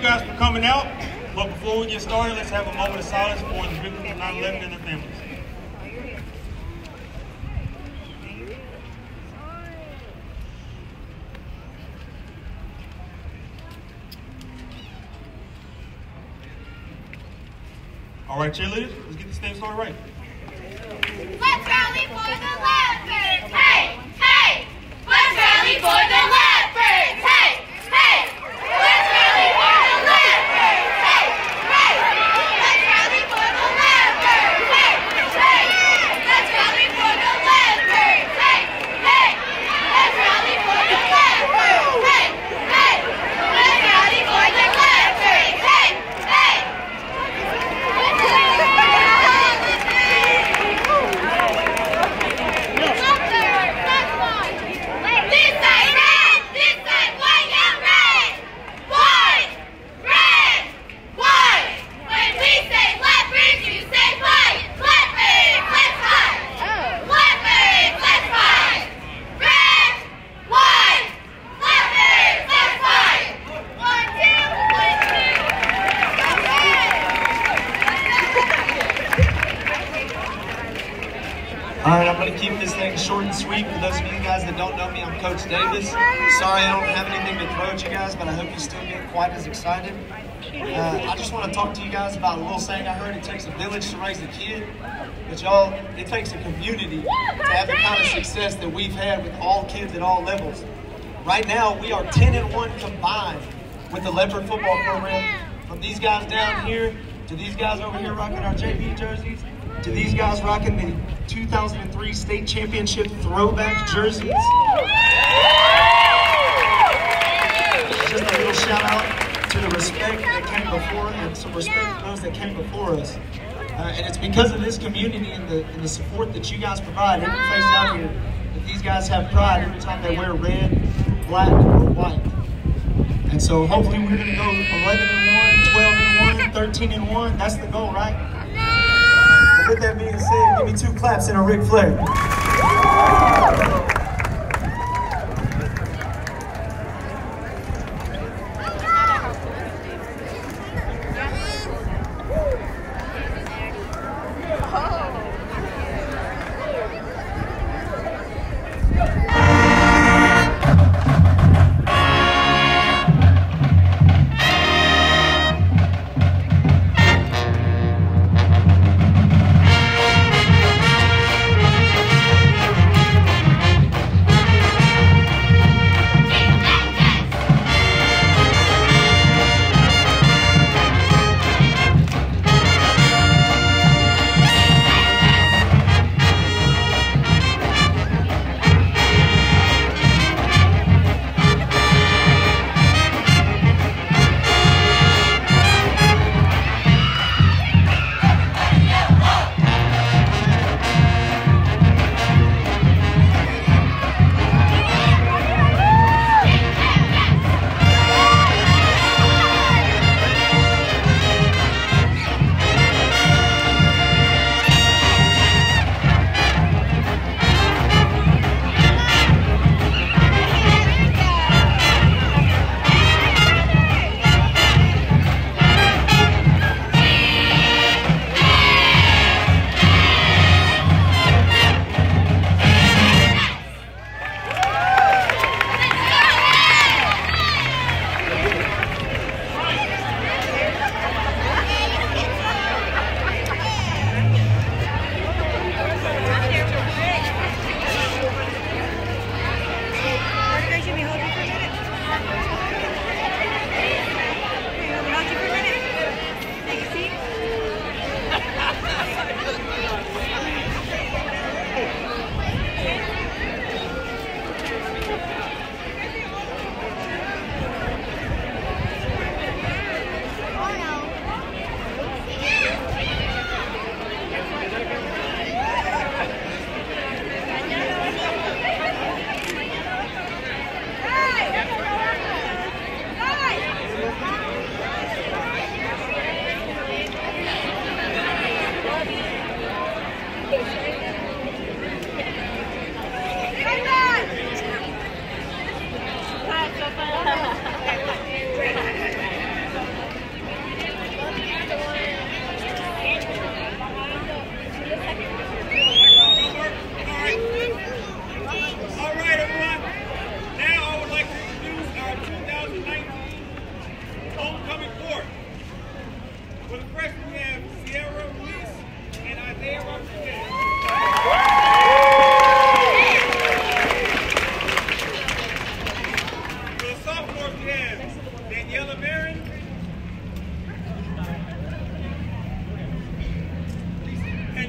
you guys for coming out. But before we get started, let's have a moment of silence for the victims of 9-11 and their families. All right, cheerleaders, let's get this thing started right. Let's rally for the Leopards! Hey! Hey! Let's rally for the Leopards! Hey! Hey! Let's rally for the Leopards! Hey! Hey! Let's rally for the Leopards! Hey! Hey! Let's rally for the Leopards! Hey! Hey! Let's rally for the Leopards! Hey! Hey! Let's rally for the Leopards! Hey! Hey! This side red, this side white and red. White, red, white. When we say leopards, you say white. Leopards, let's fight. Leopards, let's fight. Red, white, leopards, let's fight. One, two, one, two. All right, I'm going to keep this thing short and sweet. For those of you guys that don't know me, I'm Coach Davis. Sorry I don't have anything to throw at you guys, but I hope you still get quite as excited. Uh, I just want to talk to you guys about a little saying I heard. It takes a village to raise a kid. But y'all, it takes a community to have the kind of success that we've had with all kids at all levels. Right now, we are 10 and 1 combined with the Leopard football program. From these guys down here to these guys over here rocking our JV jerseys to these guys rocking the 2003 state championship throwback jerseys. Just a little shout out to the respect that came before and some respect to those that came before us. Uh, and it's because of this community and the, and the support that you guys provide every place out here that these guys have pride every time they wear red, black, or white. And so hopefully we're going to go 11 and 1, 12 and 1, 13 and 1. That's the goal, right? With that being said, give me two claps and a Ric Flair.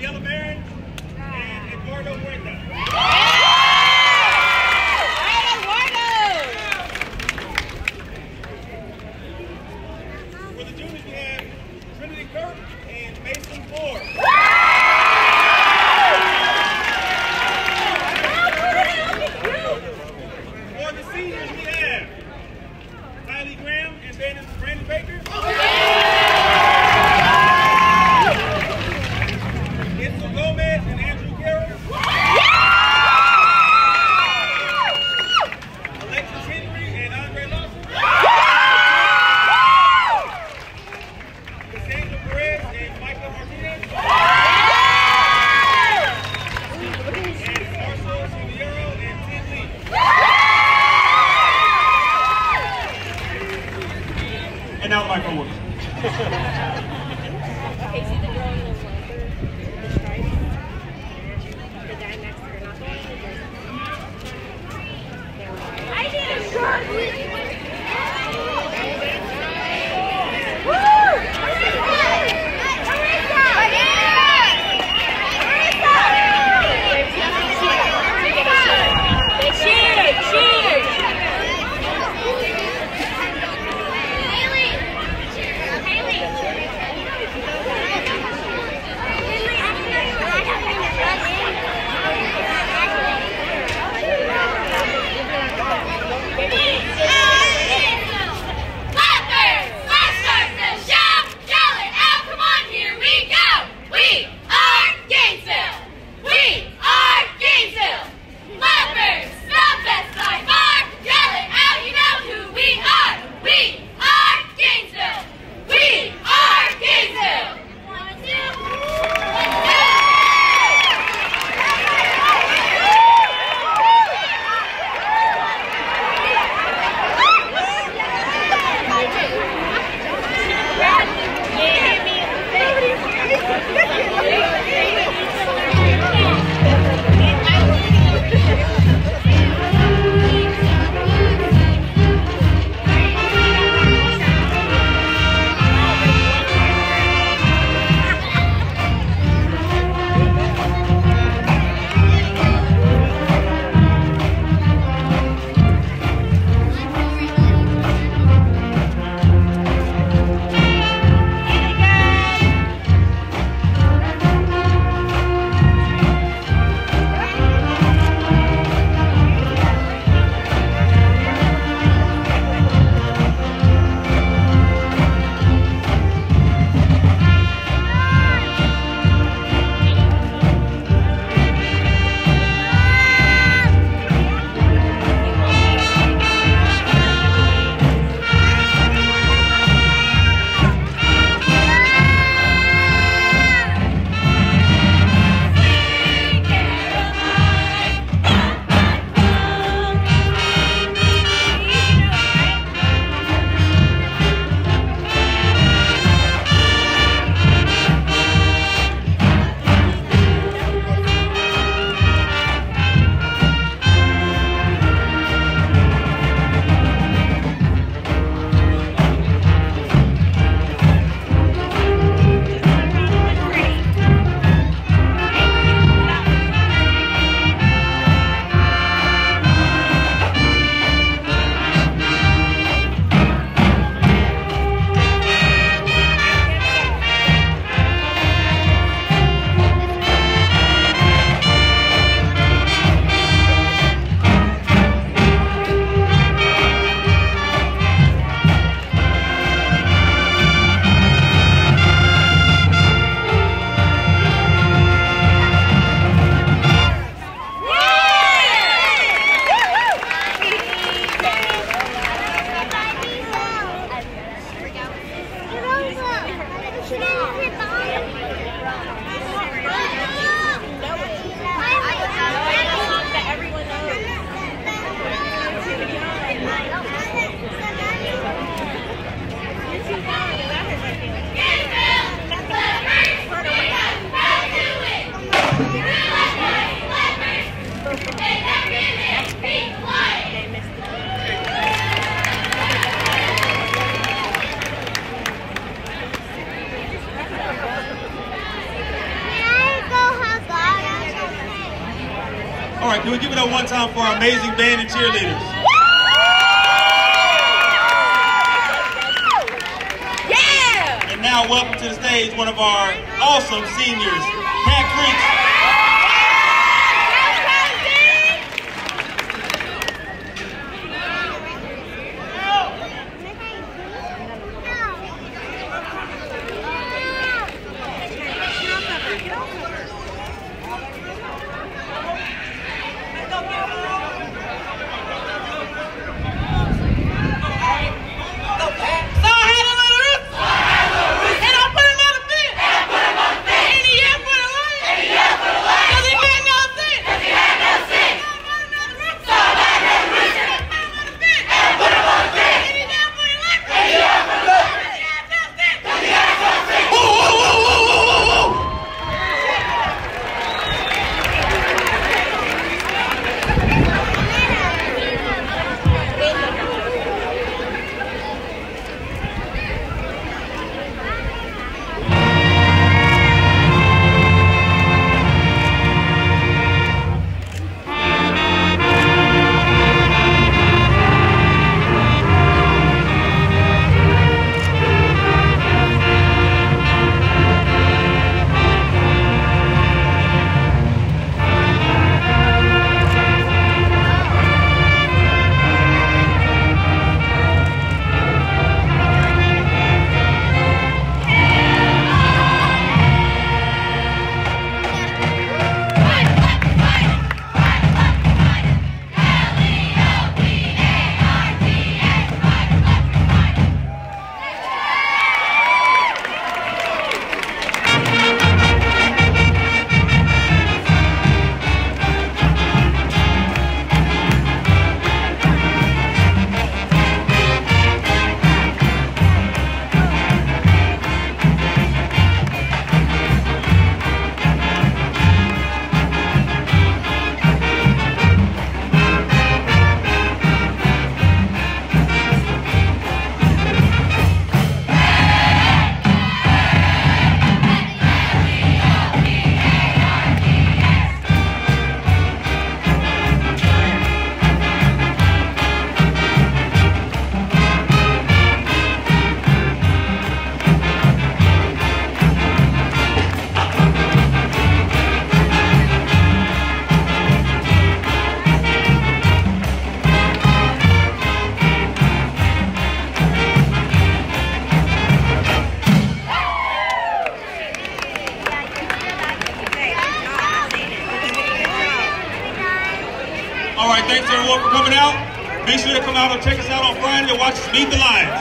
Yellow Baron ah. and Eduardo Huerta. Gomez and amazing band of cheerleaders. Yeah! And now welcome to the stage one of our awesome seniors, Pat Creeks. Us beat the Lions.